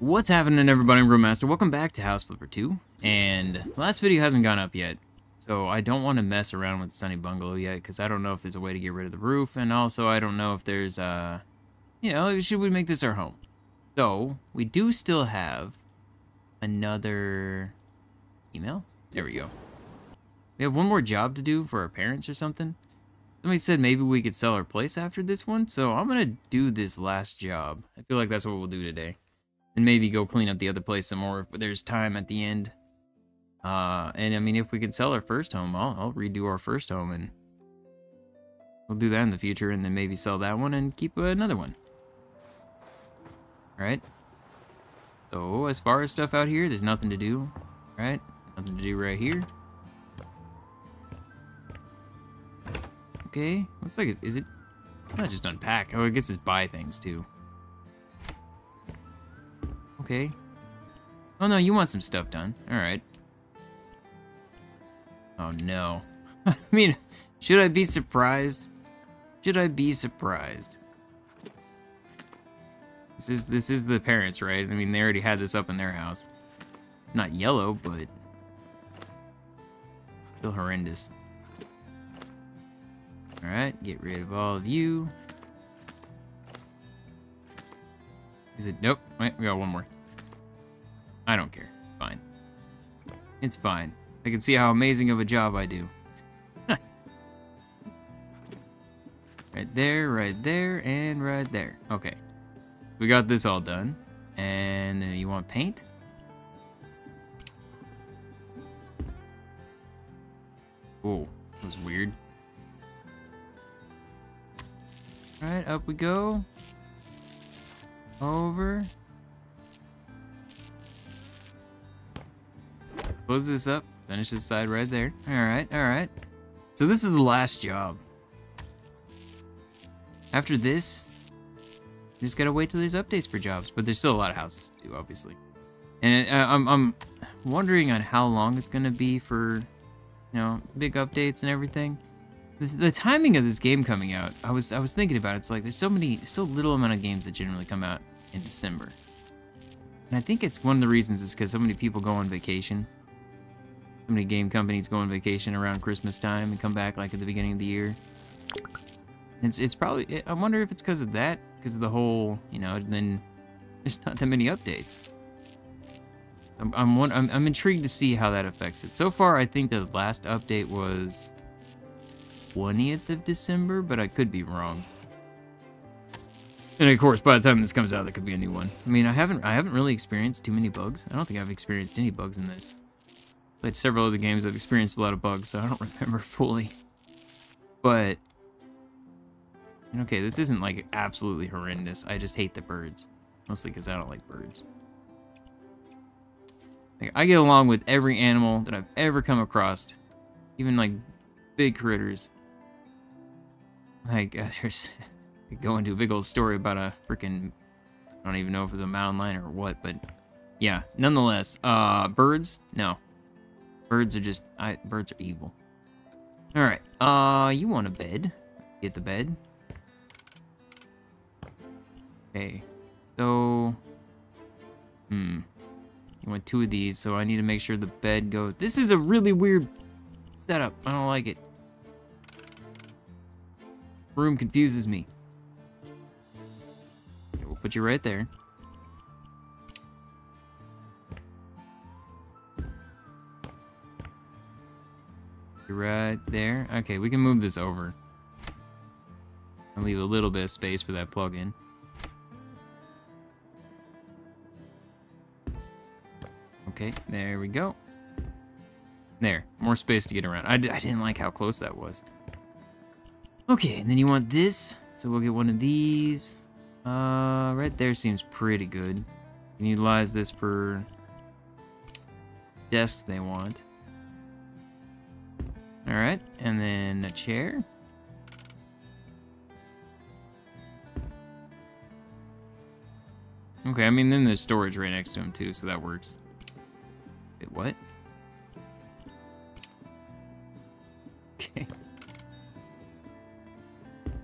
What's happening everybody, I'm Grillmastah. Welcome back to House Flipper 2. And last video hasn't gone up yet. So I don't want to mess around with Sunny Bungalow yet because I don't know if there's a way to get rid of the roof. And also I don't know if there's, uh, you know, should we make this our home? So we do still have another email. There we go. We have one more job to do for our parents or something. Somebody said maybe we could sell our place after this one, so I'm gonna do this last job. I feel like that's what we'll do today. And maybe go clean up the other place some more if there's time at the end. Uh, and I mean, if we can sell our first home, I'll, I'll redo our first home and we'll do that in the future and then maybe sell that one and keep another one. Alright. So, as far as stuff out here, there's nothing to do, right? Nothing to do right here. Okay, looks like it's, is it, not just unpack. Oh, I guess it's buy things too. Okay. Oh no, you want some stuff done. Alright. Oh no. I mean, should I be surprised? Should I be surprised? This is this is the parents, right? I mean, they already had this up in their house. Not yellow, but still horrendous. Alright, get rid of all of you. Is it? Nope. Wait, we got one more. I don't care. Fine. It's fine. I can see how amazing of a job I do. right there, right there, and right there. Okay. We got this all done. And uh, you want paint? Oh, that was weird. Alright, up we go. Over. Close this up. Finish this side right there. Alright, alright. So this is the last job. After this, you just gotta wait till there's updates for jobs. But there's still a lot of houses to do, obviously. And uh, I'm, I'm wondering on how long it's gonna be for, you know, big updates and everything the, the timing of this game coming out, I was I was thinking about it. It's like there's so many, so little amount of games that generally come out in December, and I think it's one of the reasons is because so many people go on vacation. Many game companies go on vacation around Christmas time and come back like at the beginning of the year. It's it's probably I wonder if it's because of that, because of the whole you know. Then there's not that many updates. I'm I'm, I'm I'm intrigued to see how that affects it. So far, I think the last update was 20th of December, but I could be wrong. And of course, by the time this comes out, there could be a new one. I mean, I haven't I haven't really experienced too many bugs. I don't think I've experienced any bugs in this. Played several other games, I've experienced a lot of bugs, so I don't remember fully. But okay, this isn't like absolutely horrendous. I just hate the birds, mostly because I don't like birds. Like, I get along with every animal that I've ever come across, even like big critters. Like, uh, there's go into a big old story about a freaking, I don't even know if it was a mountain lion or what, but yeah, nonetheless, uh, birds, no. Birds are just, I, birds are evil. Alright, uh, you want a bed. Get the bed. Okay, so, hmm. You want two of these, so I need to make sure the bed goes. This is a really weird setup. I don't like it. Room confuses me. Okay, we'll put you right there. Right there. Okay, we can move this over. And leave a little bit of space for that plug-in. Okay, there we go. There, more space to get around. I, I didn't like how close that was. Okay, and then you want this. So we'll get one of these. Uh, right there seems pretty good. You can utilize this for desks they want. Alright, and then a chair. Okay, I mean, then there's storage right next to him too, so that works. Wait, what? Okay.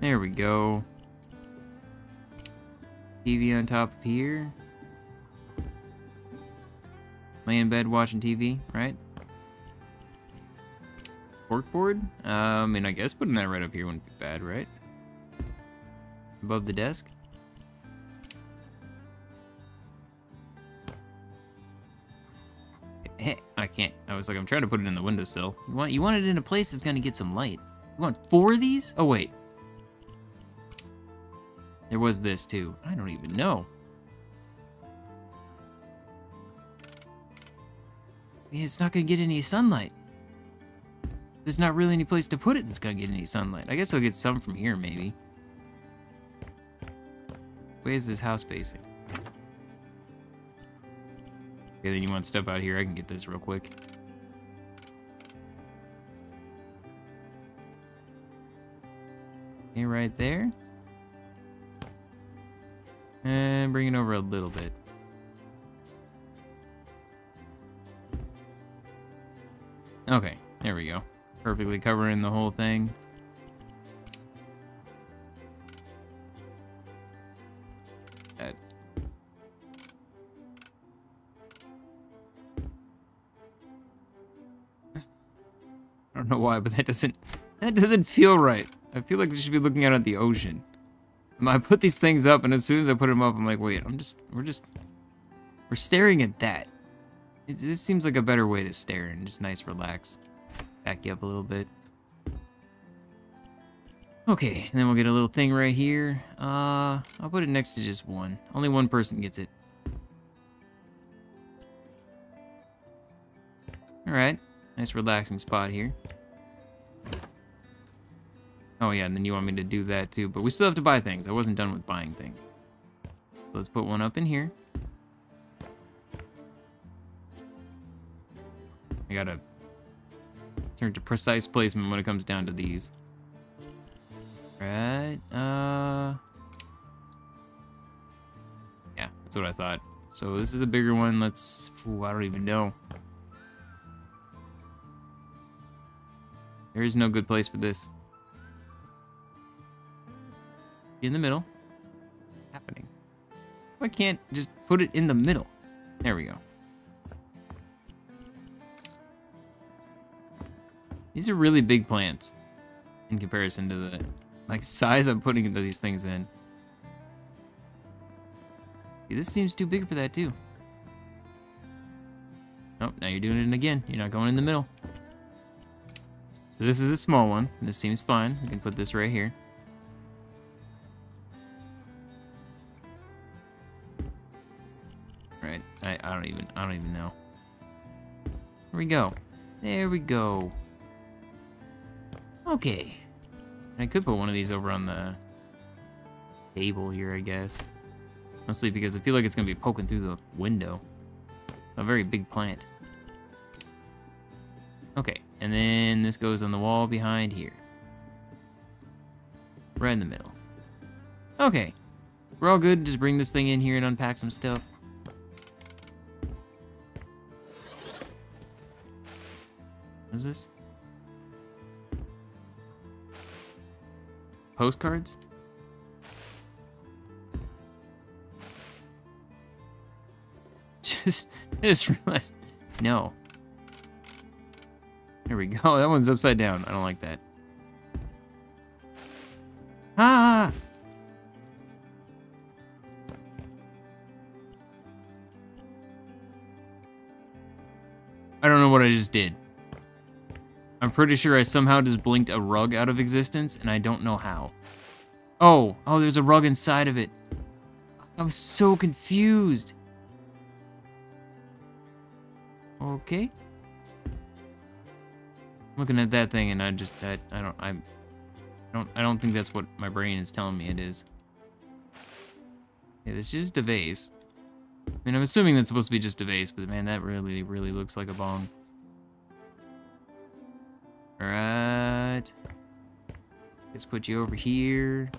There we go. TV on top of here. lay in bed watching TV, right? Corkboard? Uh, I mean, I guess putting that right up here wouldn't be bad, right? Above the desk? Hey, I can't. I was like, I'm trying to put it in the windowsill. You want, you want it in a place that's gonna get some light. You want four of these? Oh, wait. There was this, too. I don't even know. It's not gonna get any sunlight. There's not really any place to put it that's gonna get any sunlight. I guess I'll get some from here, maybe. Where's this house facing? Okay, then you want stuff out here. I can get this real quick. Okay, right there. And bring it over a little bit. Okay, there we go. Perfectly covering the whole thing. I don't know why, but that doesn't that doesn't feel right. I feel like I should be looking out at the ocean. I put these things up, and as soon as I put them up, I'm like, wait, I'm just, we're just, we're staring at that. It, this seems like a better way to stare and just nice, relax. Back you up a little bit. Okay, and then we'll get a little thing right here. Uh, I'll put it next to just one. Only one person gets it. Alright, nice relaxing spot here. Oh yeah, and then you want me to do that too, but we still have to buy things. I wasn't done with buying things. Let's put one up in here. I gotta turn to precise placement when it comes down to these. Right, uh... Yeah, that's what I thought. So this is a bigger one, let's... Ooh, I don't even know. There is no good place for this in the middle. happening? I can't just put it in the middle. There we go. These are really big plants in comparison to the like size I'm putting these things in. See, this seems too big for that too. Oh, now you're doing it again. You're not going in the middle. So this is a small one. This seems fine. We can put this right here. All right. I, I don't even I don't even know. There we go. There we go. Okay. I could put one of these over on the table here, I guess. Mostly because I feel like it's gonna be poking through the window. A very big plant. Okay, and then this goes on the wall behind here. Right in the middle. Okay. We're all good. Just bring this thing in here and unpack some stuff. What is this? Postcards? Just, just realized. No. Here we go. That one's upside down. I don't like that. Ah! I don't know what I just did. I'm pretty sure I somehow just blinked a rug out of existence, and I don't know how. Oh, oh, there's a rug inside of it. I was so confused. Okay. Looking at that thing, and I just, I, I don't, I, I don't, I don't think that's what my brain is telling me it is. Yeah, it's just a vase. I mean, I'm assuming that's supposed to be just a vase, but man, that really, really looks like a bong. Alright. Let's put you over here.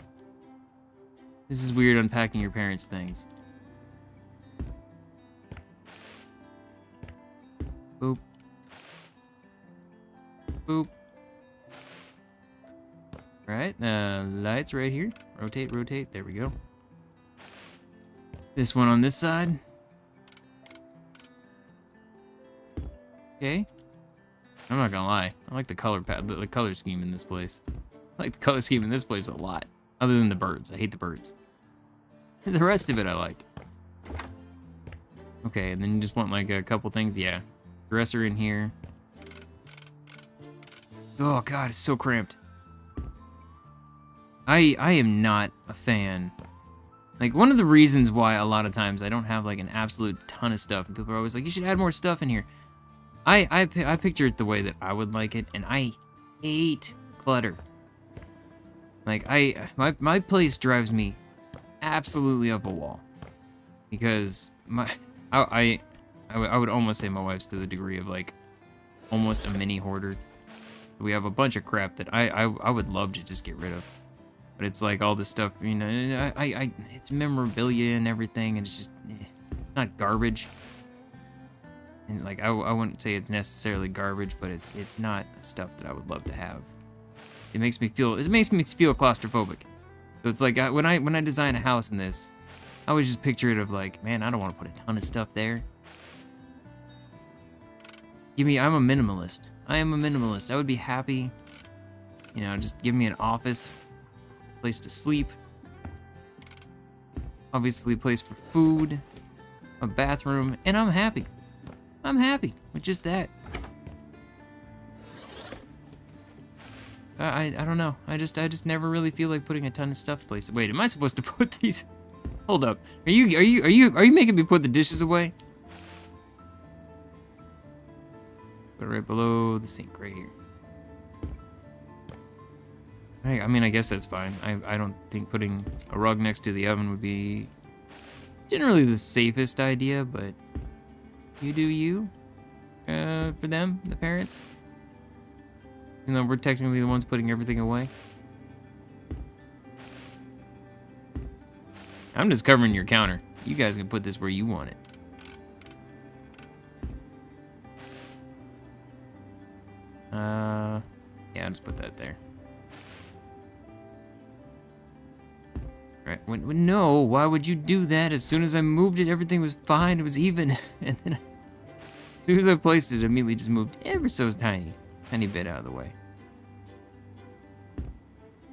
This is weird unpacking your parents' things. Boop. Boop. Right, uh, lights right here. Rotate, rotate, there we go. This one on this side. Okay. I'm not gonna lie. I like the color pad, the, the color scheme in this place. I like the color scheme in this place a lot. Other than the birds. I hate the birds. The rest of it I like. Okay, and then you just want like a couple things. Yeah. Dresser in here. Oh god, it's so cramped. I I am not a fan. Like one of the reasons why a lot of times I don't have like an absolute ton of stuff and people are always like you should add more stuff in here. I I I picture it the way that I would like it and I hate clutter. Like I my my place drives me absolutely up a wall because my I I I would, almost say my wife's to the degree of like almost a mini hoarder. We have a bunch of crap that I, I I would love to just get rid of, but it's like all this stuff, you know. I I it's memorabilia and everything, and it's just eh, not garbage. And like I, I wouldn't say it's necessarily garbage, but it's it's not stuff that I would love to have. It makes me feel it makes me feel claustrophobic. So it's like I, when I when I design a house in this, I always just picture it of like, man, I don't want to put a ton of stuff there. Give me, I'm a minimalist. I am a minimalist. I would be happy, you know, just give me an office, place to sleep, obviously place for food, a bathroom, and I'm happy. I'm happy with just that. I, I don't know. I just I just never really feel like putting a ton of stuff places. Wait, am I supposed to put these? Hold up. Are you are you are you are you making me put the dishes away? Put it right below the sink, right here. I, I mean, I guess that's fine. I, I don't think putting a rug next to the oven would be generally the safest idea, but you do you. Uh, for them, the parents. Even though we're technically the ones putting everything away. I'm just covering your counter. You guys can put this where you want it. Uh, yeah, I'll just put that there. Right. When, when, no, why would you do that? As soon as I moved it, everything was fine. It was even. And then soon as I placed it, it immediately just moved ever so tiny, tiny bit out of the way.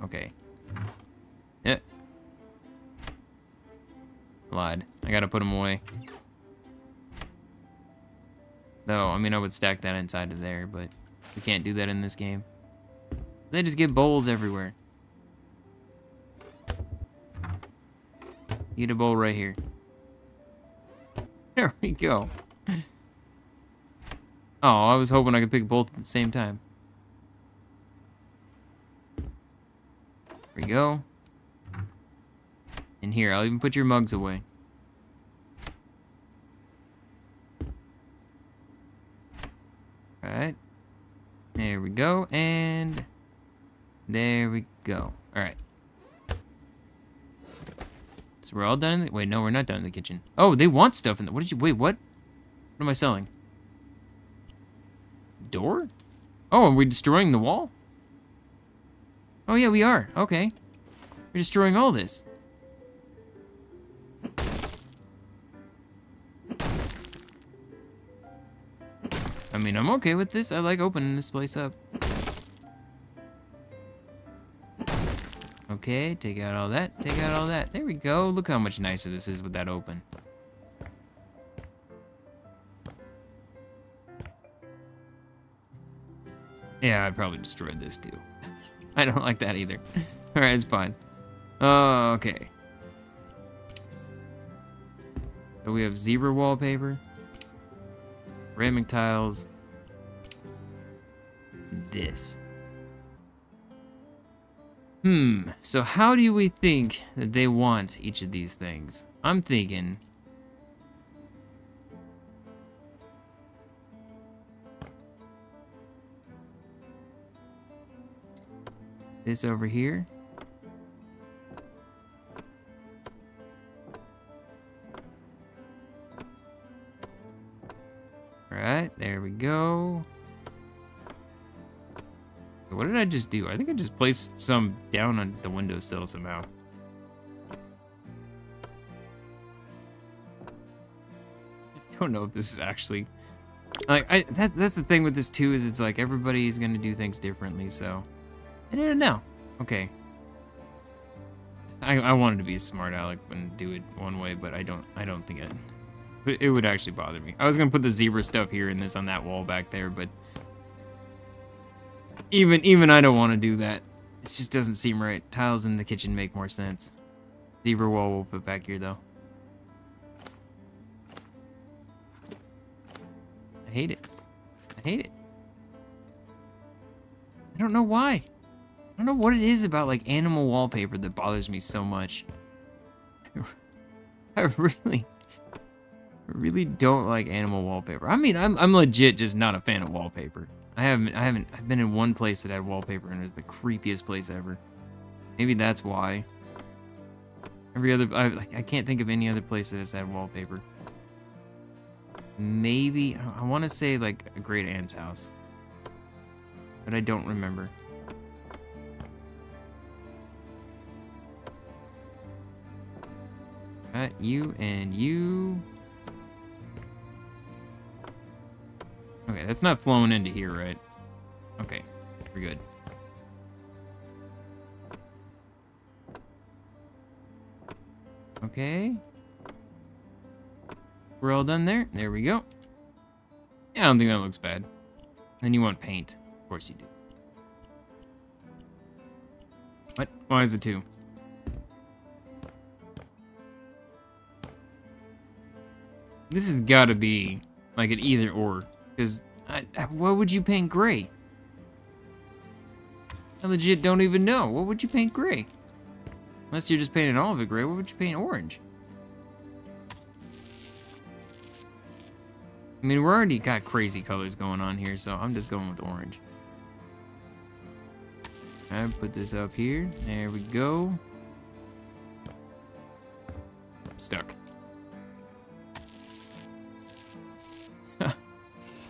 Okay. Yeah. Lied. I gotta put them away. Though, I mean, I would stack that inside of there, but we can't do that in this game. They just get bowls everywhere. Eat a bowl right here. There we go. Oh, I was hoping I could pick both at the same time. There we go. And here, I'll even put your mugs away. Alright. There we go, and there we go. Alright. So we're all done in the, wait, no, we're not done in the kitchen. Oh, they want stuff in the, what did you, wait, what? What am I selling? Door? Oh, are we destroying the wall? Oh yeah, we are, okay. We're destroying all this. I mean, I'm okay with this. I like opening this place up. Okay, take out all that, take out all that. There we go. Look how much nicer this is with that open. Yeah, I probably destroyed this too. I don't like that either. Alright, it's fine. Oh, okay. So we have zebra wallpaper. Ceramic tiles. This. Hmm, so how do we think that they want each of these things? I'm thinking... This over here. Alright, there we go. What did I just do? I think I just placed some down on the windowsill somehow. I don't know if this is actually Like I that that's the thing with this too is it's like everybody's gonna do things differently. So I don't know. Okay. I I wanted to be a smart aleck and do it one way, but I don't I don't think it it would actually bother me. I was gonna put the zebra stuff here and this on that wall back there, but even even I don't want to do that. It just doesn't seem right. Tiles in the kitchen make more sense. Zebra wall we'll put back here though. I hate it. I hate it. I don't know why. I don't know what it is about like animal wallpaper that bothers me so much. I really, really don't like animal wallpaper. I mean, I'm I'm legit just not a fan of wallpaper. I haven't I haven't I've been in one place that had wallpaper and it was the creepiest place ever. Maybe that's why. Every other I like I can't think of any other place that has had wallpaper. Maybe I want to say like a great aunt's house. But I don't remember. Got you and you. Okay, that's not flowing into here, right? Okay, we're good. Okay. We're all done there. There we go. Yeah, I don't think that looks bad. Then you want paint. Of course you do. What? Why is it two? This has got to be like an either or. Because why would you paint gray? I legit don't even know. What would you paint gray? Unless you're just painting all of it gray, what would you paint orange? I mean, we're already got crazy colors going on here, so I'm just going with orange. I put this up here. There we go. stuck.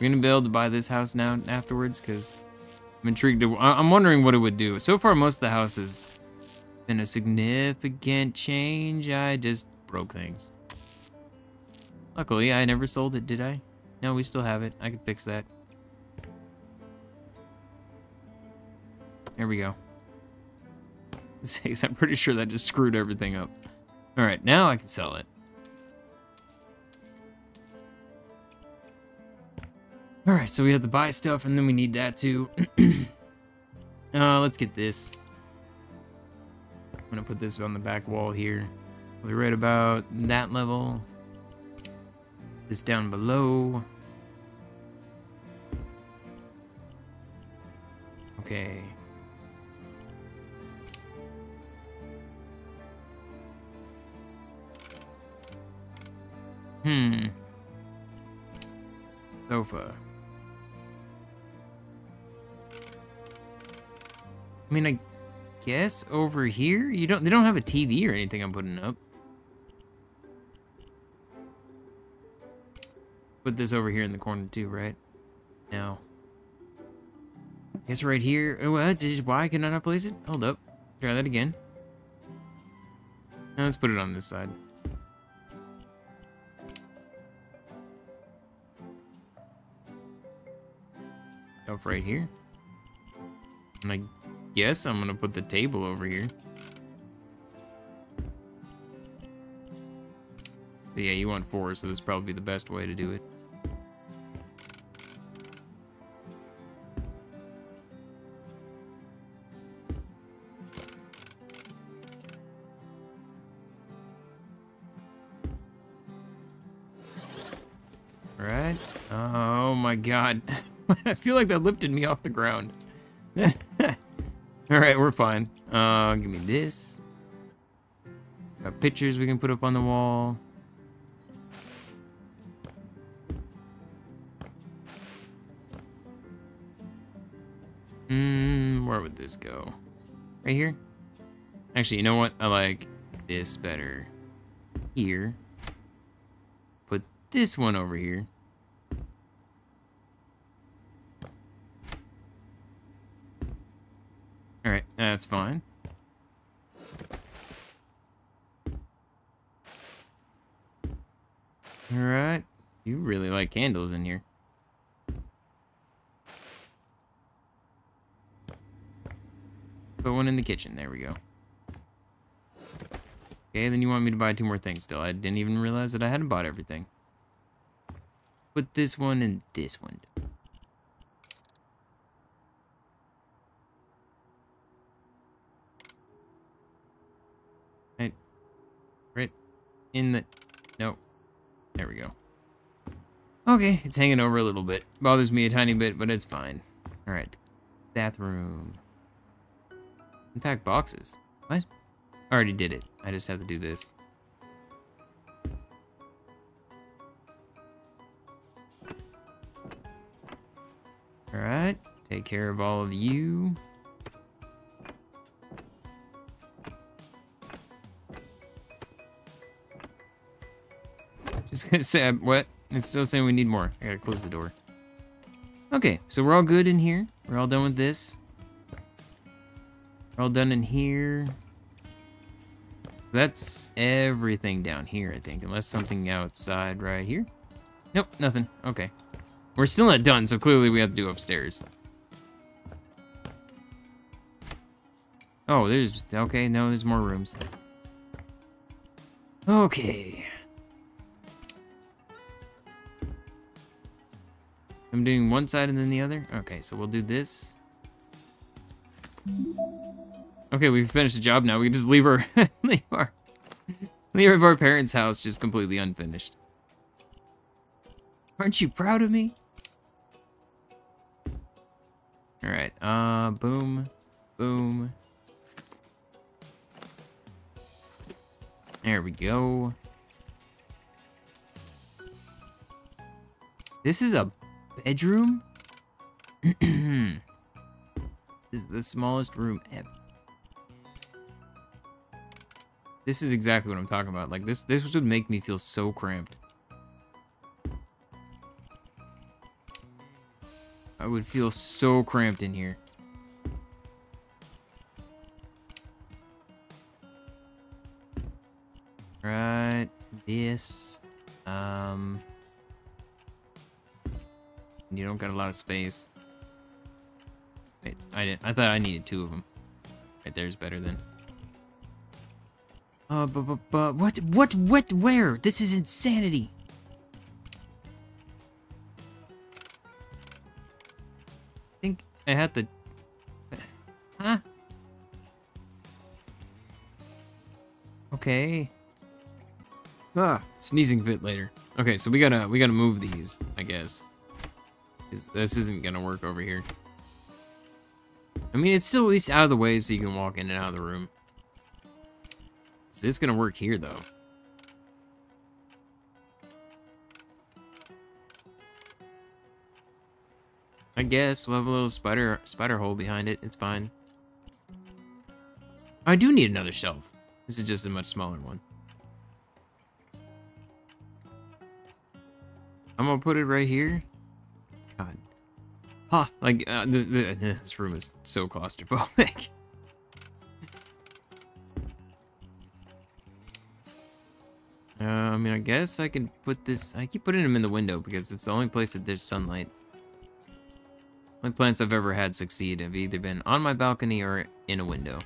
We're gonna be able to buy this house now afterwards because I'm intrigued. To, I'm wondering what it would do. So far, most of the houses been a significant change. I just broke things. Luckily, I never sold it, did I? No, we still have it. I can fix that. There we go. I'm pretty sure that just screwed everything up. Alright, now I can sell it. Alright, so we have to buy stuff, and then we need that too. uh, let's get this. I'm gonna put this on the back wall here. We're right about that level. This down below. Okay. Hmm. Sofa. I mean, I guess over here you don't. They don't have a TV or anything. I'm putting up. Put this over here in the corner too, right? No. I guess right here. Oh? Why can I not place it? Hold up. Try that again. Now let's put it on this side. Up right here. And I guess I'm gonna put the table over here. But yeah, you want four, so this is probably the best way to do it. Alright. Oh my god. I feel like that lifted me off the ground. Alright, we're fine. Uh, give me this. Got pictures we can put up on the wall. Hmm, where would this go? Right here? Actually, you know what? I like this better. Here. Put this one over here. fine. Alright. You really like candles in here. Put one in the kitchen. There we go. Okay, then you want me to buy two more things still. I didn't even realize that I hadn't bought everything. Put this one and this one. In the... No. There we go. Okay, it's hanging over a little bit. Bothers me a tiny bit, but it's fine. Alright. Bathroom. Unpack boxes. What? I already did it. I just have to do this. Alright. Take care of all of you. Just gonna say, uh, what? It's still saying we need more. I gotta close the door. Okay, so we're all good in here. We're all done with this. We're all done in here. That's everything down here, I think. Unless something outside right here. Nope, nothing. Okay. We're still not done, so clearly we have to do upstairs. Oh, there's... Okay, no, there's more rooms. Okay. I'm doing one side and then the other? Okay, so we'll do this. Okay, we've finished the job now. We can just leave our leave our leave our parents' house just completely unfinished. Aren't you proud of me? Alright, uh boom, boom. There we go. This is a bedroom? this is the smallest room ever. This is exactly what I'm talking about. Like this this would make me feel so cramped. I would feel so cramped in here. Got a lot of space. Wait, I didn't. I thought I needed two of them. Right there's better than. Uh, but, but, but, what, what, what, where? This is insanity. I think I had to. Huh? Okay. Ah, sneezing fit later. Okay, so we gotta, we gotta move these, I guess. This isn't gonna work over here. I mean, it's still at least out of the way so you can walk in and out of the room. Is this gonna work here, though? I guess we'll have a little spider spider hole behind it. It's fine. Oh, I do need another shelf. This is just a much smaller one. I'm gonna put it right here. Huh, like, uh, this room is so claustrophobic. uh, I mean, I guess I can put this... I keep putting them in the window because it's the only place that there's sunlight. Only plants I've ever had succeed have either been on my balcony or in a window.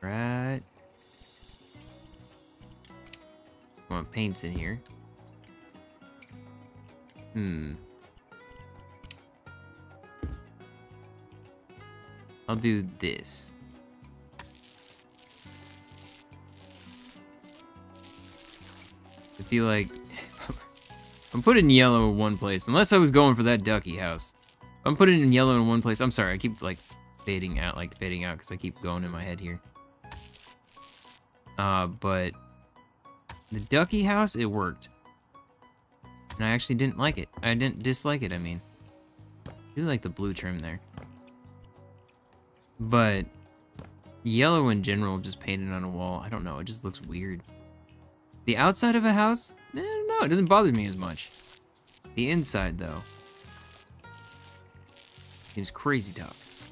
Right. I want paints in here. Hmm. I'll do this. I feel like I'm putting yellow in one place, unless I was going for that ducky house. I'm putting in yellow in one place. I'm sorry, I keep like fading out, like fading out, because I keep going in my head here. Uh, but the ducky house, it worked. And I actually didn't like it. I didn't dislike it, I mean. I do like the blue trim there. But yellow in general, just painted on a wall, I don't know, it just looks weird. The outside of a house, eh, don't know, it doesn't bother me as much. The inside, though, seems crazy tough.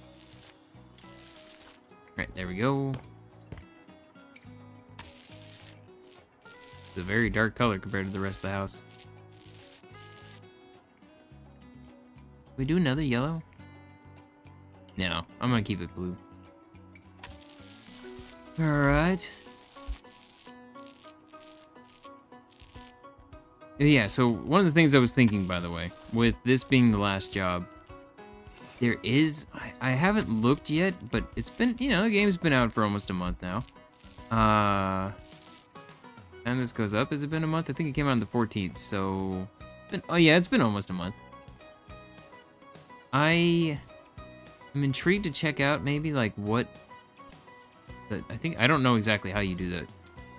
Right, there we go. It's a very dark color compared to the rest of the house. We do another yellow? No, I'm gonna keep it blue. Alright. Yeah, so one of the things I was thinking, by the way, with this being the last job, there is, I, I haven't looked yet, but it's been, you know, the game's been out for almost a month now. Uh, and this goes up, has it been a month? I think it came out on the 14th, so, been, oh yeah, it's been almost a month. I am intrigued to check out maybe like what, the, I think, I don't know exactly how you do the,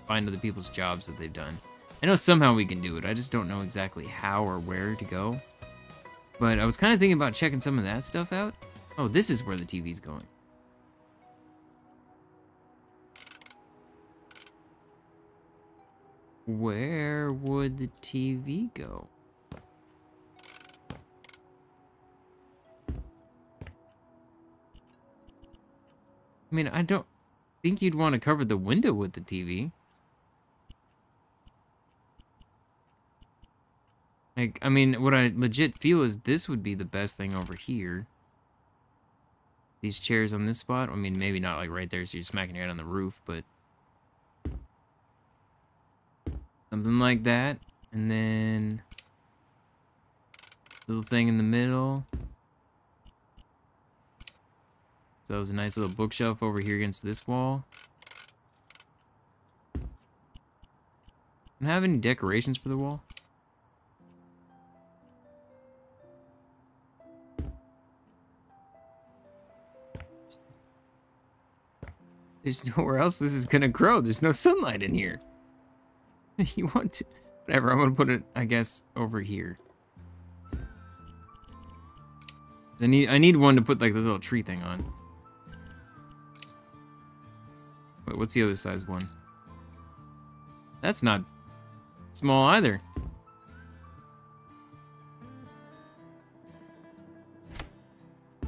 find other people's jobs that they've done. I know somehow we can do it. I just don't know exactly how or where to go. But I was kind of thinking about checking some of that stuff out. Oh, this is where the TV's going. Where would the TV go? I mean, I don't think you'd want to cover the window with the TV. Like, I mean, what I legit feel is this would be the best thing over here. These chairs on this spot, I mean, maybe not like right there, so you're smacking your head on the roof, but... Something like that. And then... Little thing in the middle. So was a nice little bookshelf over here against this wall. Don't have any decorations for the wall? There's nowhere else this is gonna grow. There's no sunlight in here. you want to... Whatever, I'm gonna put it, I guess, over here. I need, I need one to put, like, this little tree thing on. Wait, what's the other size one? That's not small either.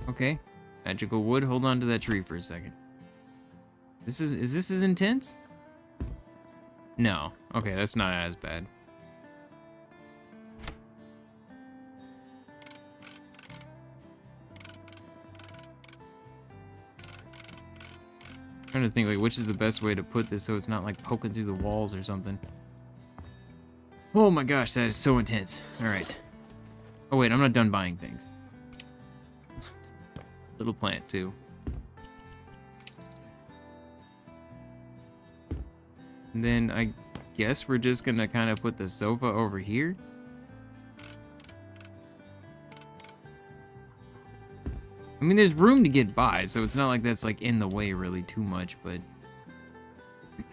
Okay. Magical wood, hold on to that tree for a second. This is, is this as intense? No. Okay, that's not as bad. Trying to think like which is the best way to put this so it's not like poking through the walls or something. Oh my gosh, that is so intense. Alright. Oh wait, I'm not done buying things. Little plant too. And then I guess we're just gonna kind of put the sofa over here. Mean, there's room to get by, so it's not like that's like in the way really too much, but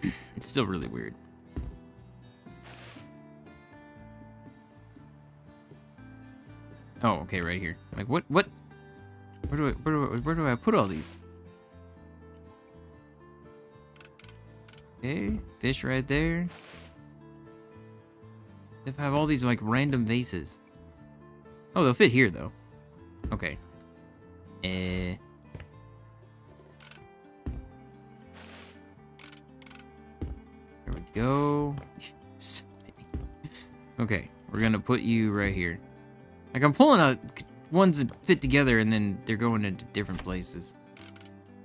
it's still really weird. Oh, okay, right here. Like, what, what? Where do I, where do I, where do I put all these? Okay, fish right there. If I have all these like random vases. Oh, they'll fit here though. Okay. Eh. There we go. okay, we're gonna put you right here. Like I'm pulling out ones that fit together and then they're going into different places.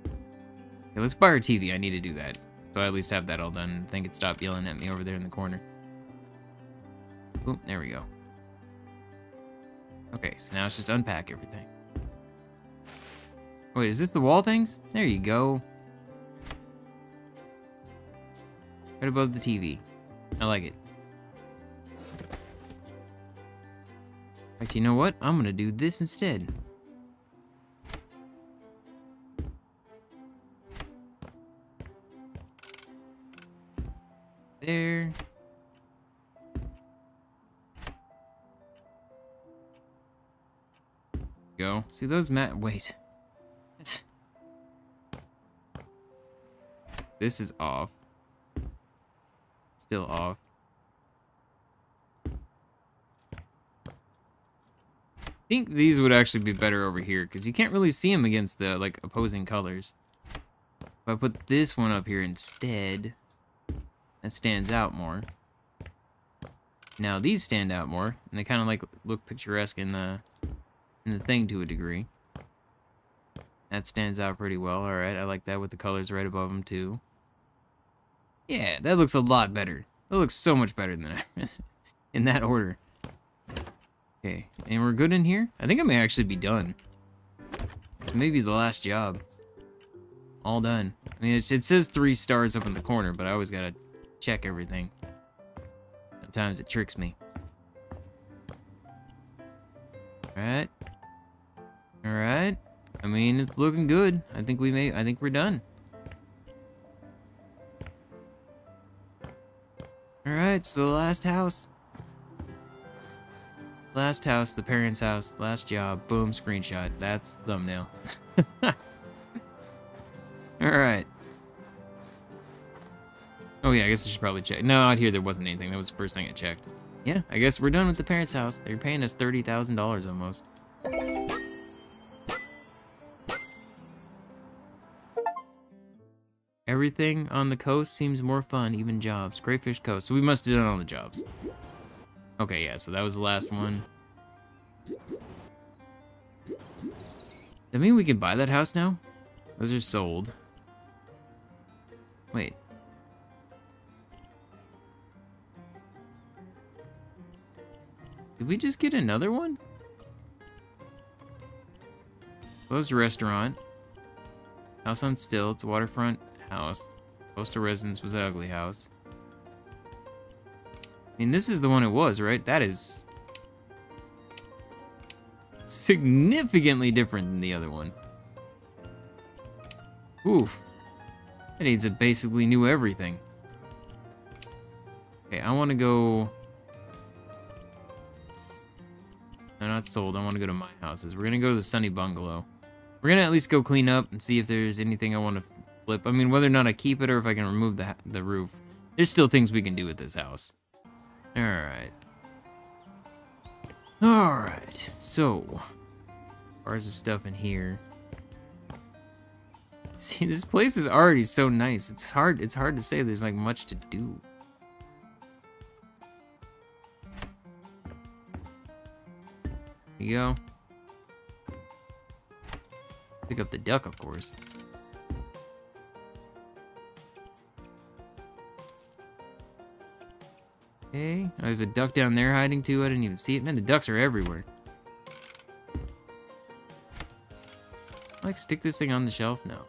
Okay, let's buy our TV. I need to do that. So I at least have that all done. I think it stopped yelling at me over there in the corner. Oop, there we go. Okay, so now it's just unpack everything. Wait, is this the wall things? There you go. Right above the TV. I like it. But you know what? I'm gonna do this instead. there. Go. See those mat. Wait. This is off. Still off. I think these would actually be better over here because you can't really see them against the like opposing colors. If I put this one up here instead, that stands out more. Now these stand out more, and they kind of like look picturesque in the in the thing to a degree. That stands out pretty well. All right, I like that with the colors right above them too. Yeah, that looks a lot better. That looks so much better than that. in that order. Okay, and we're good in here? I think I may actually be done. It's maybe the last job. All done. I mean, it, says three stars up in the corner, but I always gotta check everything. Sometimes it tricks me. Alright. Alright. I mean, it's looking good. I think we may, I think we're done. Alright, so the last house. Last house, the parents' house, last job, boom, screenshot. That's thumbnail. Alright. Oh yeah, I guess I should probably check. No, out here there wasn't anything. That was the first thing I checked. Yeah, I guess we're done with the parents' house. They're paying us $30,000 almost. Everything on the coast seems more fun, even jobs. Crayfish Coast. So we must have done all the jobs. Okay, yeah, so that was the last one. That mean we can buy that house now? Those are sold. Wait. Did we just get another one? Closed restaurant. House on stilts, waterfront house. Postal residence was an ugly house. I mean, this is the one it was, right? That is significantly different than the other one. Oof. That needs a basically new everything. Okay, I want to go... They're not sold. I want to go to my houses. We're going to go to the Sunny Bungalow. We're going to at least go clean up and see if there's anything I want to flip. I mean, whether or not I keep it or if I can remove the, the roof. There's still things we can do with this house. Alright. Alright, so... Bars of stuff in here. See, this place is already so nice. It's hard, it's hard to say there's like much to do. Here you go. Pick up the duck, of course. Okay. Oh, there's a duck down there hiding too. I didn't even see it. Man, the ducks are everywhere. Like, stick this thing on the shelf? No.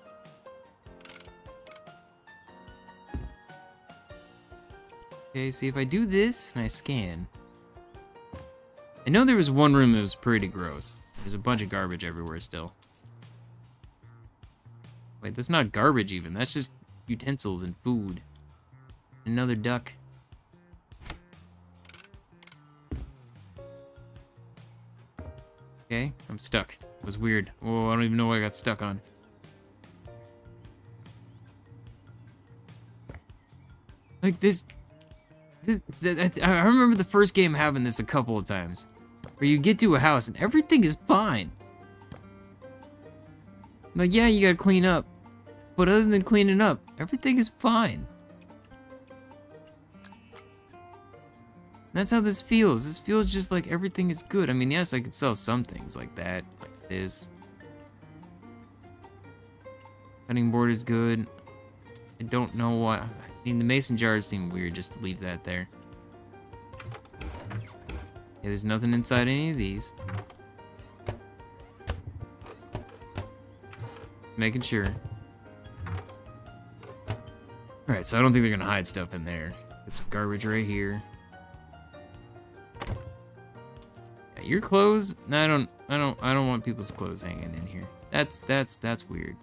Okay, see if I do this and I scan. I know there was one room that was pretty gross. There's a bunch of garbage everywhere still. Wait, that's not garbage even. That's just utensils and food. Another duck. I'm stuck. It was weird. Oh, I don't even know what I got stuck on. Like this, this, I remember the first game having this a couple of times. Where you get to a house and everything is fine. Like, yeah, you gotta clean up. But other than cleaning up, everything is fine. That's how this feels. This feels just like everything is good. I mean, yes, I could sell some things like that, like this. Cutting board is good. I don't know why. I mean, the mason jars seem weird just to leave that there. There's nothing inside any of these. Making sure. Alright, so I don't think they're gonna hide stuff in there. Get some garbage right here. Your clothes? I don't I don't I don't want people's clothes hanging in here. That's that's that's weird.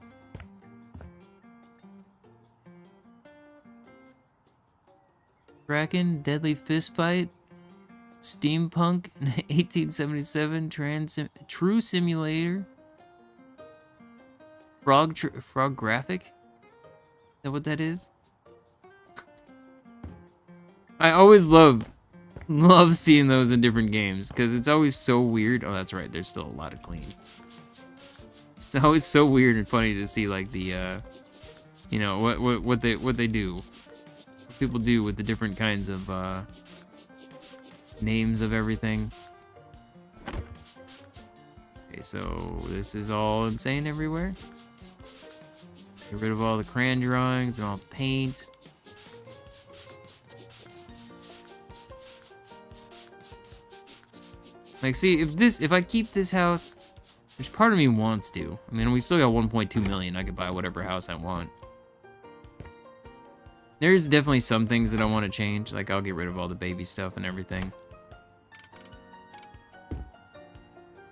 Kraken, Deadly Fist Fight, Steampunk, 1877, Trans True Simulator, Frog Frog Graphic. Is that what that is? I always love love seeing those in different games because it's always so weird. Oh, that's right. There's still a lot of clean. It's always so weird and funny to see like the, uh, you know, what what what they what they do, what people do with the different kinds of uh, names of everything. Okay, so this is all insane everywhere. Get rid of all the crayon drawings and all the paint. Like, see, if this, if I keep this house, which part of me wants to. I mean, we still got 1.2 million. I could buy whatever house I want. There's definitely some things that I want to change. Like, I'll get rid of all the baby stuff and everything.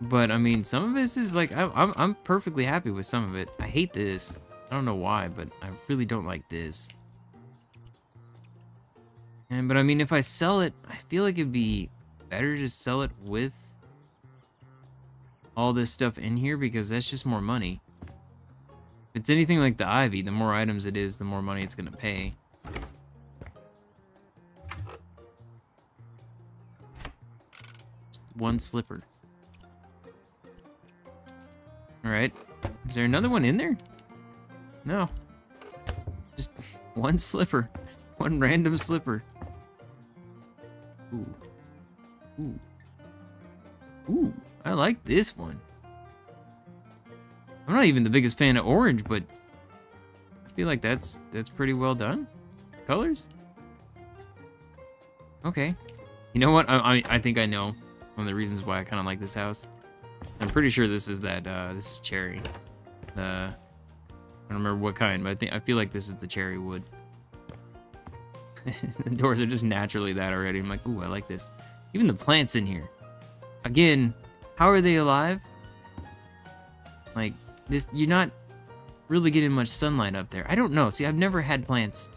But, I mean, some of this is, like, I, I'm, I'm perfectly happy with some of it. I hate this. I don't know why, but I really don't like this. And, but, I mean, if I sell it, I feel like it'd be better to sell it with all this stuff in here because that's just more money. If it's anything like the Ivy, the more items it is, the more money it's going to pay. One slipper. Alright. Is there another one in there? No. Just one slipper. One random slipper. Ooh. Ooh. Ooh, I like this one. I'm not even the biggest fan of orange, but I feel like that's that's pretty well done. Colors? Okay. You know what? I, I, I think I know one of the reasons why I kind of like this house. I'm pretty sure this is that, uh, this is cherry. The, I don't remember what kind, but I think, I feel like this is the cherry wood. the doors are just naturally that already. I'm like, ooh, I like this. Even the plants in here. Again, how are they alive? Like, this, you're not really getting much sunlight up there. I don't know. See, I've never had plants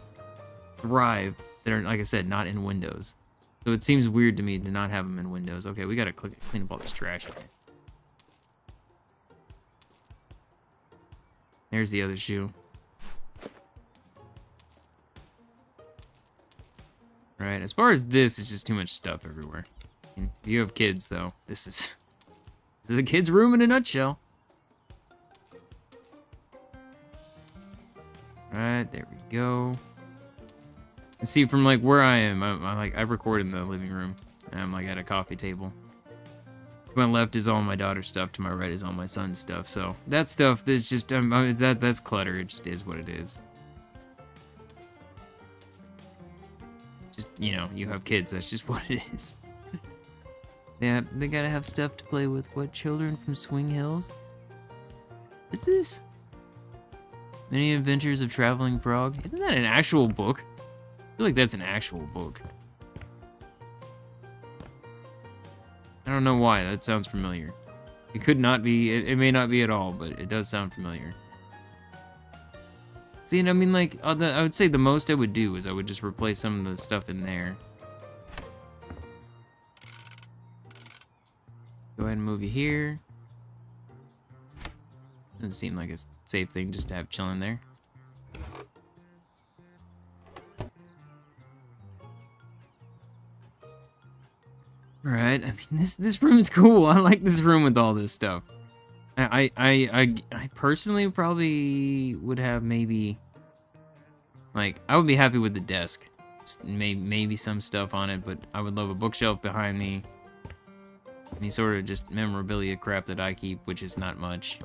thrive that are, like I said, not in windows. So it seems weird to me to not have them in windows. Okay, we gotta clean up all this trash. There's the other shoe. Right, as far as this, it's just too much stuff everywhere. If you have kids, though, this is this is a kid's room in a nutshell. Right, there we go. And see, from like where I am, I'm, I'm like I record in the living room, and I'm like at a coffee table. To my left is all my daughter's stuff. To my right is all my son's stuff. So that stuff, that's just um, that that's clutter. It just is what it is. You know, you have kids. That's just what it is. yeah, they gotta have stuff to play with. What children from Swing Hills? Is this? Many Adventures of Traveling Frog. Isn't that an actual book? I feel like that's an actual book. I don't know why, that sounds familiar. It could not be, it, it may not be at all, but it does sound familiar. See, and I mean, like, uh, I would say the most I would do is I would just replace some of the stuff in there. Go ahead and move you here. Doesn't seem like a safe thing just to have chilling there. Alright, I mean, this this room is cool. I like this room with all this stuff. I, I, I, I personally probably would have maybe, like, I would be happy with the desk. Maybe, maybe some stuff on it, but I would love a bookshelf behind me. Any sort of just memorabilia crap that I keep, which is not much.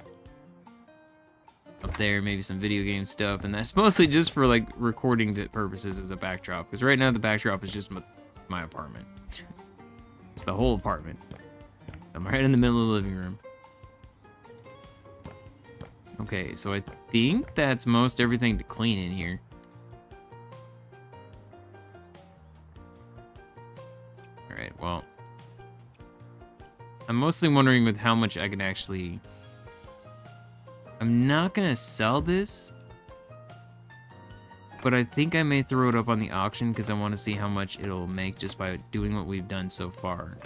Up there, maybe some video game stuff, and that's mostly just for, like, recording purposes as a backdrop. Because right now the backdrop is just my, my apartment. It's the whole apartment. I'm right in the middle of the living room. Okay, so I think that's most everything to clean in here. Alright, well. I'm mostly wondering with how much I can actually... I'm not gonna sell this. But I think I may throw it up on the auction because I want to see how much it'll make just by doing what we've done so far.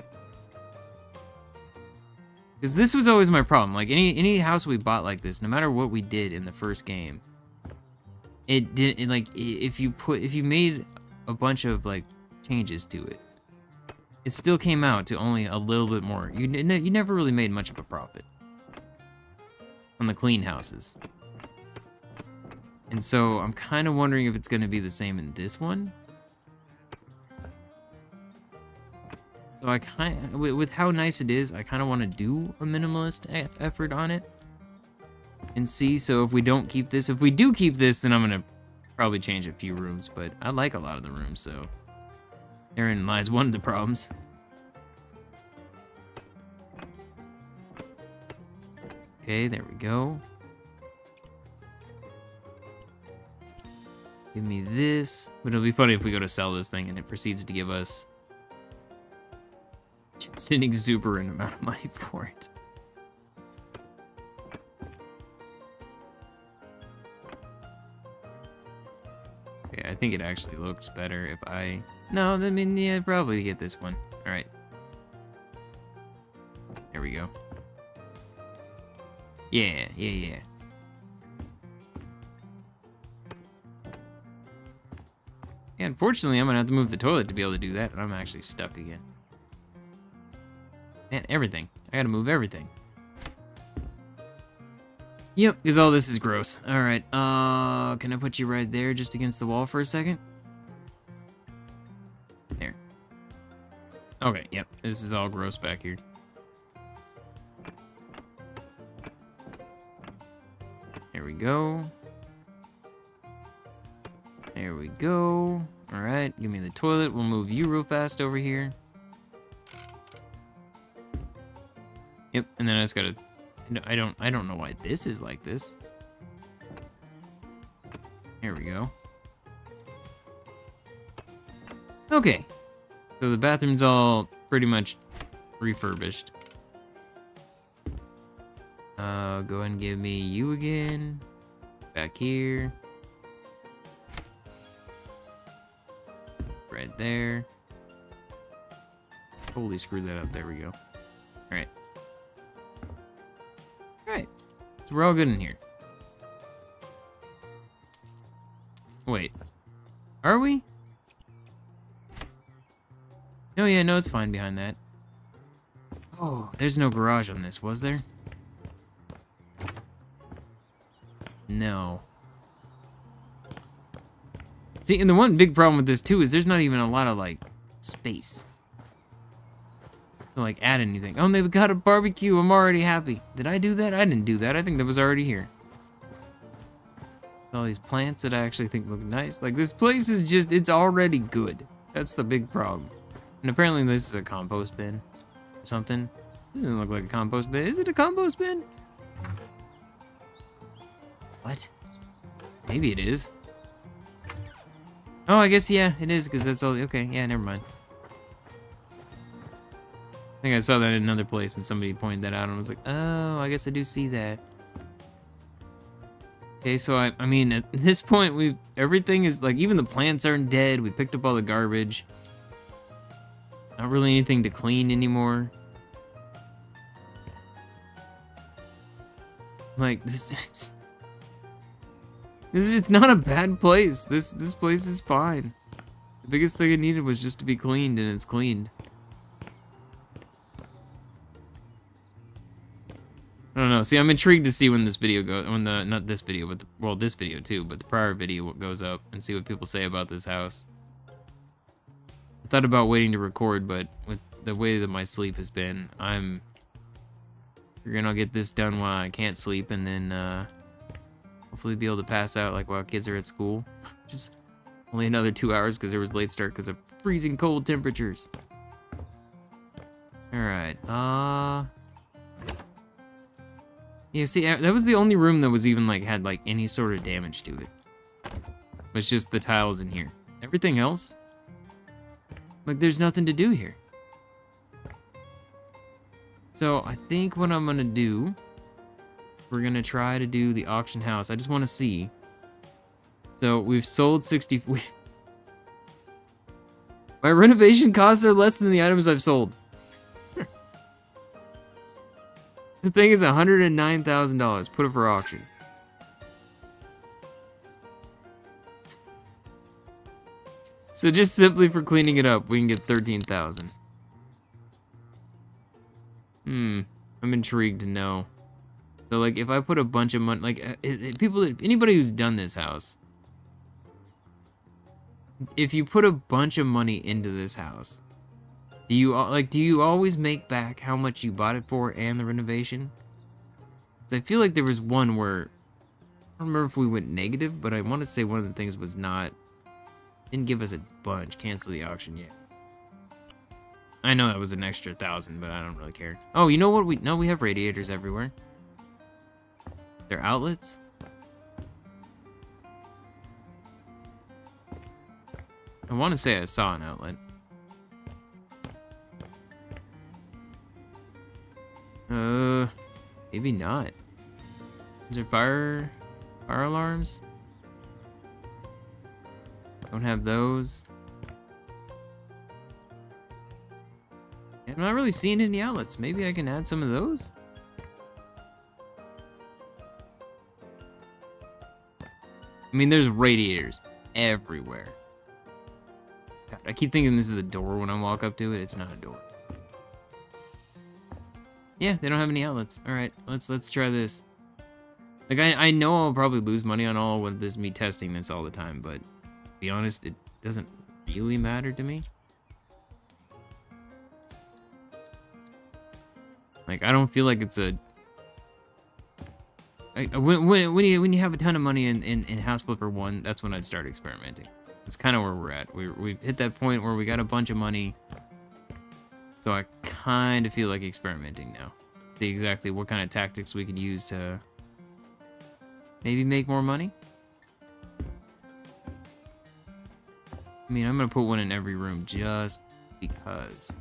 Because this was always my problem. Like, any any house we bought like this, no matter what we did in the first game, it did it, like if you put if you made a bunch of like changes to it, it still came out to only a little bit more. You you never really made much of a profit on the clean houses. And so I'm kind of wondering if it's going to be the same in this one. So I kind with, how nice it is, I kind of want to do a minimalist effort on it and see. So if we don't keep this, if we do keep this, then I'm gonna probably change a few rooms. But I like a lot of the rooms, so therein lies one of the problems. Okay, there we go. Give me this. But it'll be funny if we go to sell this thing and it proceeds to give us an exuberant amount of money for it. Okay, I think it actually looks better if I... No, I mean, yeah, I'd probably get this one. Alright. There we go. Yeah, yeah, yeah. Yeah, unfortunately, I'm gonna have to move the toilet to be able to do that, and I'm actually stuck again. Man, everything. I gotta move everything. Yep, because all this is gross. Alright, uh, can I put you right there just against the wall for a second? There. Okay, yep, this is all gross back here. There we go. There we go. Alright, give me the toilet. We'll move you real fast over here. And then I just gotta... I don't, I don't know why this is like this. Here we go. Okay. So the bathroom's all pretty much refurbished. Uh, go ahead and give me you again. Back here. Right there. Holy screw that up. There we go. Alright. So we're all good in here. Wait. Are we? Oh yeah, no, it's fine behind that. Oh, there's no garage on this, was there? No. See, and the one big problem with this too is there's not even a lot of like space to like add anything. Oh, they've got a barbecue. I'm already happy. Did I do that? I didn't do that. I think that was already here. All these plants that I actually think look nice. Like this place is just, it's already good. That's the big problem. And apparently this is a compost bin or something. Doesn't look like a compost bin. Is it a compost bin? What? Maybe it is. Oh, I guess, yeah, it is, because that's all. Okay, yeah, never mind. I think I saw that in another place, and somebody pointed that out, and I was like, oh, I guess I do see that. Okay, so I, I mean, at this point, we everything is like, even the plants aren't dead. We picked up all the garbage. Not really anything to clean anymore. Like this, it's this it's not a bad place. This this place is fine. The biggest thing it needed was just to be cleaned, and it's cleaned. Know. See, I'm intrigued to see when this video goes. When the not this video, but the, well, this video too, but the prior video goes up and see what people say about this house. I thought about waiting to record, but with the way that my sleep has been, I'm. We're gonna get this done while I can't sleep, and then. uh Hopefully be able to pass out like while kids are at school. Just only another two hours because there was late start because of freezing cold temperatures. Alright, uh... Yeah, see, uh, that was the only room that was even, like, had, like, any sort of damage to it. It was just the tiles in here. Everything else? Like, there's nothing to do here. So, I think what I'm gonna do we're gonna try to do the auction house. I just want to see. So we've sold 60. My renovation costs are less than the items I've sold. The thing is $109,000. Put it for auction. So just simply for cleaning it up, we can get 13,000. Hmm. I'm intrigued to know. So like if I put a bunch of money, like uh, people, anybody who's done this house, if you put a bunch of money into this house, Do you uh, like? Do you always make back how much you bought it for and the renovation? 'Cause I feel like there was one where I don't remember if we went negative, but I want to say one of the things was not didn't give us a bunch. Cancel the auction yet. I know that was an extra thousand, but I don't really care. Oh, you know what? We no, we have radiators everywhere. They're outlets. I want to say I saw an outlet. Uh, maybe not. Is there fire, fire alarms? Don't have those. I'm not really seeing any outlets. Maybe I can add some of those? I mean, there's radiators everywhere. God, I keep thinking this is a door when I walk up to it. It's not a door. Yeah, they don't have any outlets. All right, let's let's try this. Like I I know I'll probably lose money on all of this me testing this all the time, but to be honest, it doesn't really matter to me. Like I don't feel like it's a I, when, when, when you when you have a ton of money in, in, in House Flipper 1, that's when I'd start experimenting. That's kind of where we're at. We, we've hit that point where we got a bunch of money. So I kind of feel like experimenting now. See exactly what kind of tactics we could use to maybe make more money. I mean, I'm going to put one in every room just because.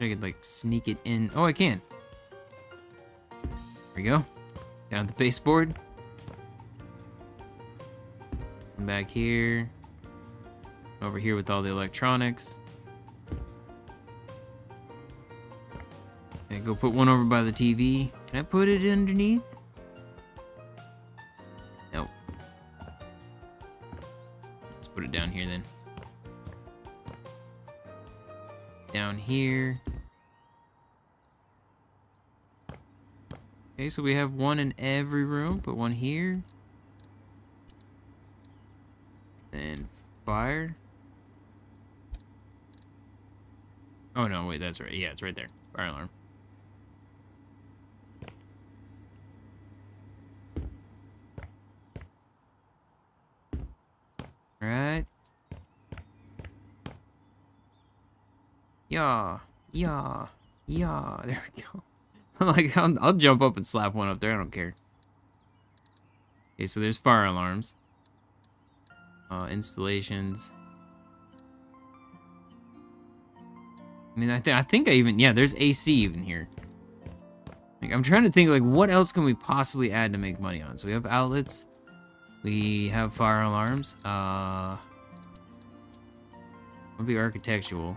I could like sneak it in. Oh, I can. There we go. Down the baseboard. Come back here. Over here with all the electronics. Okay, go put one over by the TV. Can I put it underneath? Nope. Let's put it down here then. Down here. Okay, so we have one in every room, but one here. Then fire. Oh no, wait, that's right. Yeah, it's right there. Fire alarm. Alright. Yeah, yeah, yeah. There we go. like, I'll, I'll jump up and slap one up there. I don't care. Okay, so there's fire alarms. Uh, installations. I mean, I, th I think I even... Yeah, there's AC even here. Like, I'm trying to think, like, what else can we possibly add to make money on? So we have outlets. We have fire alarms. Uh... Would be architectural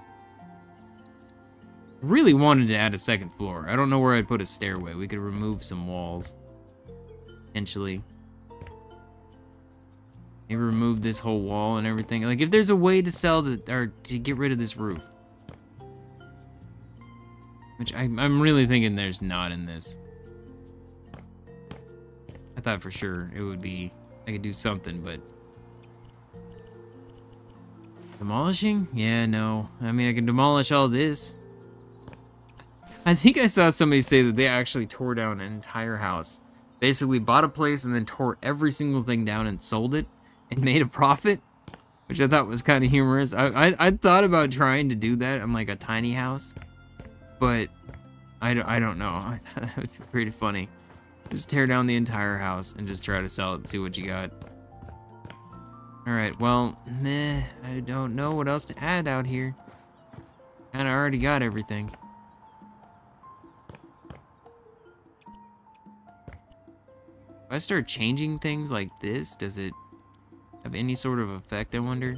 really wanted to add a second floor. I don't know where I'd put a stairway. We could remove some walls. Potentially. Maybe remove this whole wall and everything. Like, if there's a way to sell the... Or to get rid of this roof. Which I, I'm really thinking there's not in this. I thought for sure it would be... I could do something, but... Demolishing? Yeah, no. I mean, I can demolish all this. I think I saw somebody say that they actually tore down an entire house. Basically bought a place and then tore every single thing down and sold it and made a profit, which I thought was kind of humorous. I, I, I thought about trying to do that on like a tiny house, but I, I don't know. I thought that would be pretty funny. Just tear down the entire house and just try to sell it and see what you got. Alright, well, meh, I don't know what else to add out here. Kinda already got everything. If I start changing things like this, does it have any sort of effect, I wonder?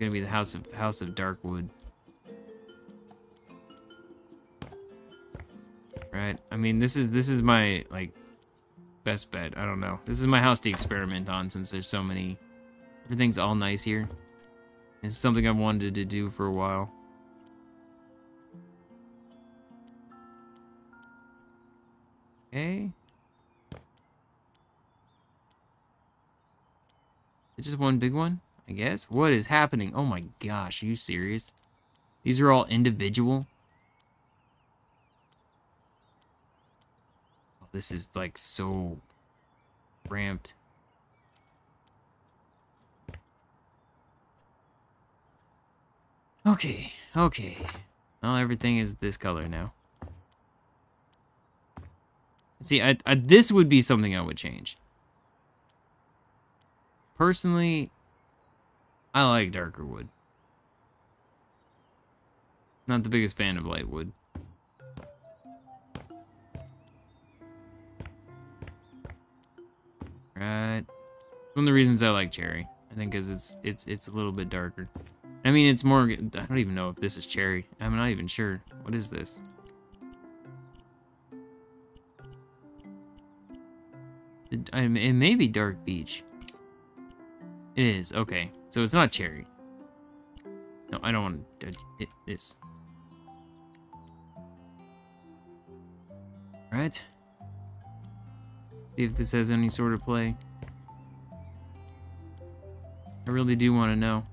Gonna be the House of House of Darkwood. Right? I mean this is this is my like best bet. I don't know. This is my house to experiment on since there's so many everything's all nice here. This is something I've wanted to do for a while. Okay. It's just one big one, I guess. What is happening? Oh my gosh, are you serious? These are all individual? Oh, this is like so ramped. Okay, okay. Well, everything is this color now. See, I, I, this would be something I would change. Personally, I like darker wood. Not the biggest fan of light wood. Right. One of the reasons I like cherry. I think because it's it's it's a little bit darker. I mean, it's more. I don't even know if this is cherry. I'm not even sure. What is this? It, it may be dark beech. It is okay. So it's not cherry. No, I don't want to. It is. Right. See if this has any sort of play. I really do want to know.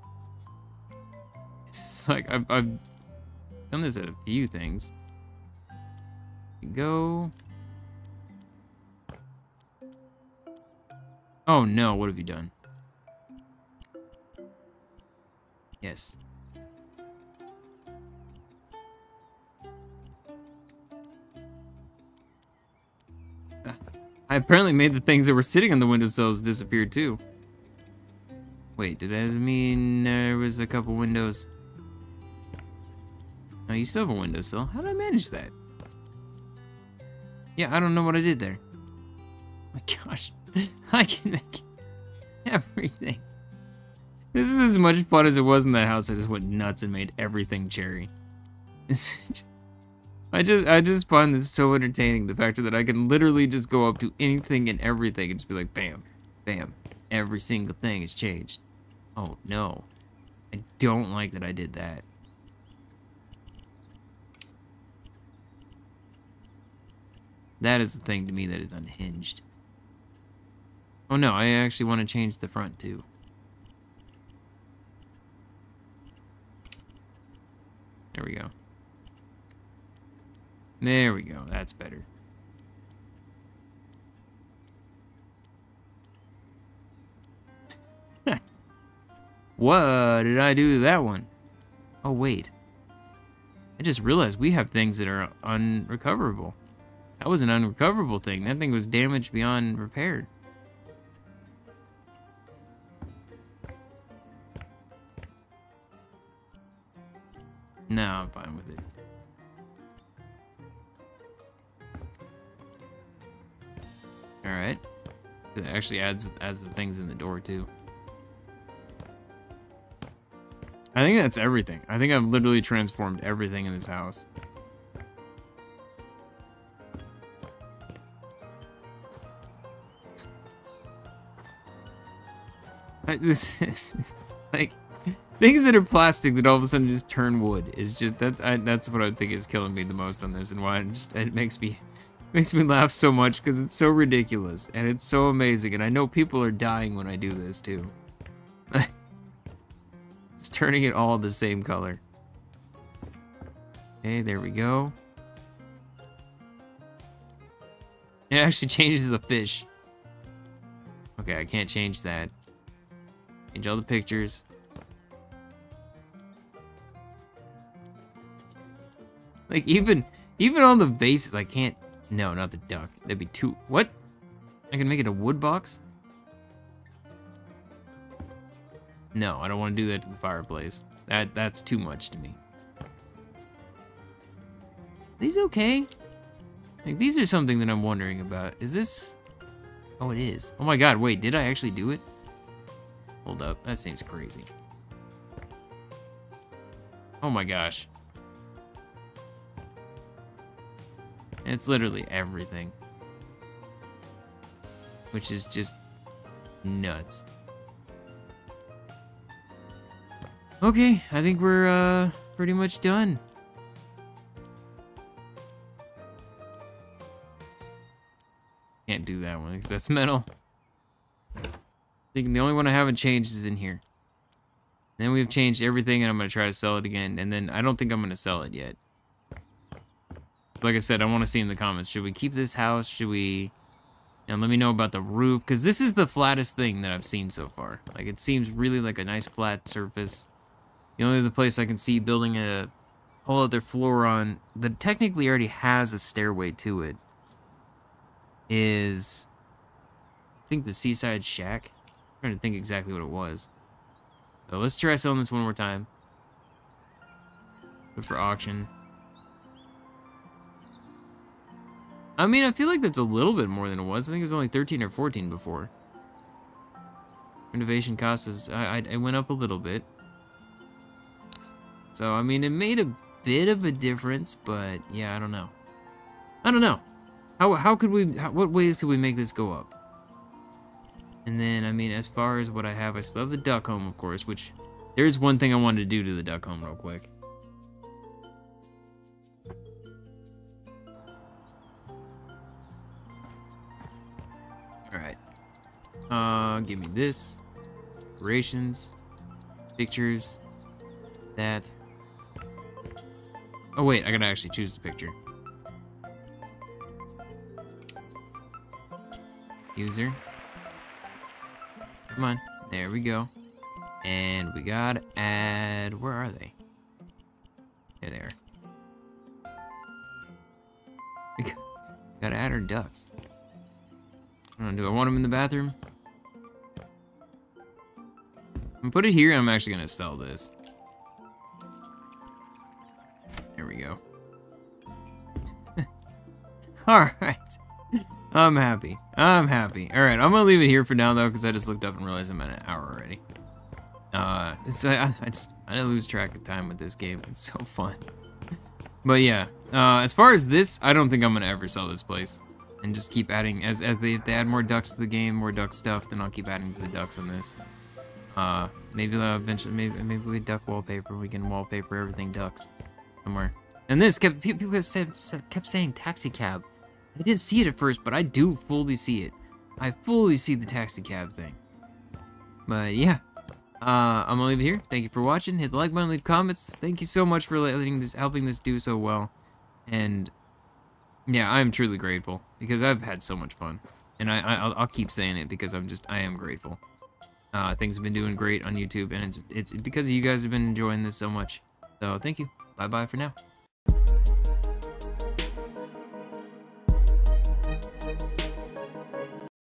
It's like I've, I've done this at a few things. Go. Oh no, what have you done? Yes. Ah, I apparently made the things that were sitting on the windowsills disappear too. Wait, did that mean there was a couple windows? No, you still have a windowsill. How did I manage that? Yeah, I don't know what I did there. Oh my gosh. I can make everything. This is as much fun as it was in that house. I just went nuts and made everything cherry. I just I just find this so entertaining. The fact that I can literally just go up to anything and everything and just be like, bam, bam. Every single thing has changed. Oh no. I don't like that I did that. That is the thing to me that is unhinged. Oh no, I actually want to change the front too. There we go. There we go. That's better. what did I do to that one? Oh, wait. I just realized we have things that are unrecoverable. That was an unrecoverable thing. That thing was damaged beyond repair. No, I'm fine with it. Alright. It actually adds adds the things in the door too. I think that's everything. I think I've literally transformed everything in this house. I, this is like things that are plastic that all of a sudden just turn wood is just that I, that's what I think is killing me the most on this and why it, just, it makes me makes me laugh so much because it's so ridiculous and it's so amazing and I know people are dying when I do this too. just turning it all the same color. Okay, there we go. It actually changes the fish. Okay, I can't change that. Change all the pictures. Like even even on the vases, I can't. No, not the duck. That'd be too. What? I can make it a wood box. No, I don't want to do that to the fireplace. That that's too much to me. These okay? Like these are something that I'm wondering about. Is this? Oh, it is. Oh my God! Wait, did I actually do it? Hold up, that seems crazy. Oh my gosh. It's literally everything. Which is just nuts. Okay, I think we're uh, pretty much done. Can't do that one because that's metal. thinking the only one I haven't changed is in here. Then we've changed everything and I'm going to try to sell it again. And then I don't think I'm going to sell it yet. Like I said, I want to see in the comments. Should we keep this house? Should we... And let me know about the roof. Because this is the flattest thing that I've seen so far. Like, it seems really like a nice flat surface. The only other place I can see building a whole other floor on that technically already has a stairway to it is... I think the Seaside Shack. I'm trying to think exactly what it was. So let's try selling this one more time. Put for auction. I mean, I feel like that's a little bit more than it was. I think it was only 13 or 14 before. Renovation cost was, I, I, it went up a little bit. So, I mean, it made a bit of a difference, but yeah, I don't know. I don't know. How, how could we, how, what ways could we make this go up? And then, I mean, as far as what I have, I still have the duck home, of course, which there's one thing I wanted to do to the duck home real quick. Alright. Uh, give me this. Decorations. Pictures. That. Oh, wait, I gotta actually choose the picture. User. Come on. There we go. And we gotta add... Where are they? There they are. Gotta add our ducks. I don't know, do I want them in the bathroom? I'm gonna put it here I'm actually gonna sell this. There we go. Alright. I'm happy. I'm happy. All right, I'm gonna leave it here for now though, because I just looked up and realized I'm at an hour already. Uh, I, I just I lose track of time with this game. It's so fun. but yeah, uh, as far as this, I don't think I'm gonna ever sell this place, and just keep adding as as they, if they add more ducks to the game, more duck stuff, then I'll keep adding to the ducks on this. Uh, maybe eventually, maybe maybe we duck wallpaper. We can wallpaper everything ducks somewhere. And this kept people kept, said, kept saying taxi cab. I didn't see it at first, but I do fully see it. I fully see the taxi cab thing. But yeah, uh, I'm gonna leave it here. Thank you for watching. Hit the like button, leave comments. Thank you so much for letting this, helping this do so well. And yeah, I'm truly grateful because I've had so much fun, and I, I will keep saying it because I'm just I am grateful. Uh, things have been doing great on YouTube, and it's it's because you guys have been enjoying this so much. So thank you. Bye bye for now.